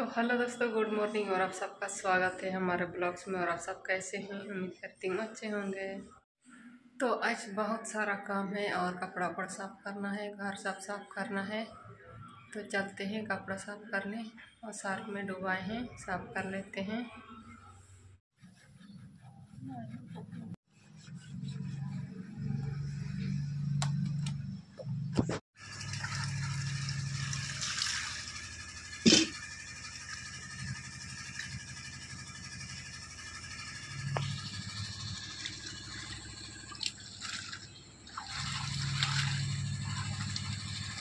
तो हेलो दोस्तों, good morning और आप सबका स्वागत है हमारे ब्लॉग्स में और आप सब कैसे हैं? उम्मीद करती हूँ अच्छे होंगे। तो आज बहुत सारा काम है और कपड़ा वपड़ा साफ़ करना है, घर सब साफ़ करना है। तो चलते हैं कपड़ा साफ़ करने और सार्फ में डुबाए हैं, साफ़ कर लेते हैं।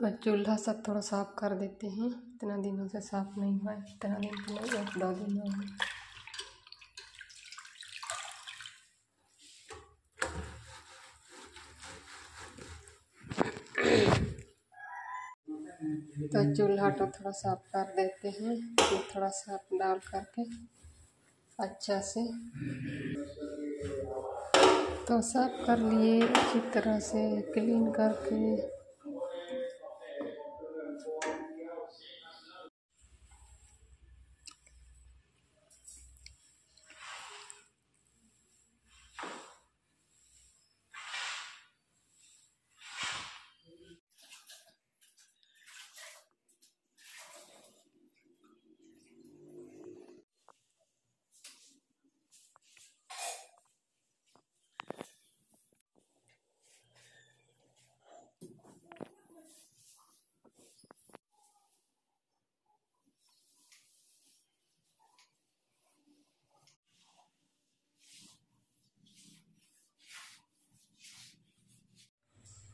तो चूल्हा सब थोड़ा साफ़ कर देते हैं। इतना दिनों से साफ़ नहीं हुआ इतना दिन तो नहीं दो दिन हो तो चूल्हा तो थोड़ा साफ़ कर देते हैं, फिर थोड़ा साफ़ डाल करके अच्छा से तो साफ़ कर लिए, अच्छी तरह से क्लीन करके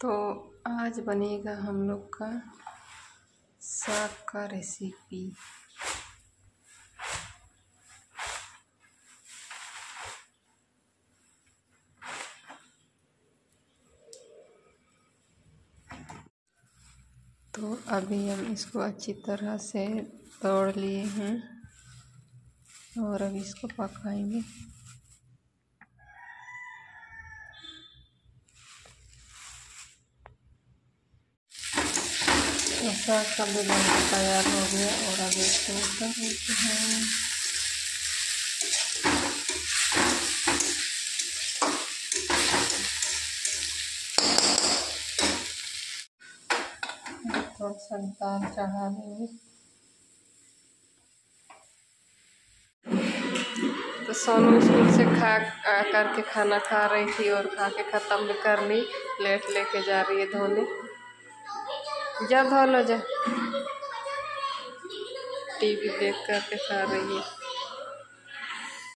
तो आज बनेगा हम लोग का साग का रेसिपी तो अभी हम इसको अच्छी तरह से तोड़ लिए हैं और अभी इसको पकाएँगे। साग का भी बनकर तैयार हो गया और अभी इसको उतर देते हैं। थोड़ा सा दाल चढ़ा देंगे। तो सोनू स्कूल से खा करके खाना खा रही थी और खा के ख़त्म भी कर ली, प्लेट लेके जा रही है धोने। जा धो जा। टीवी देख कर के खा रही है।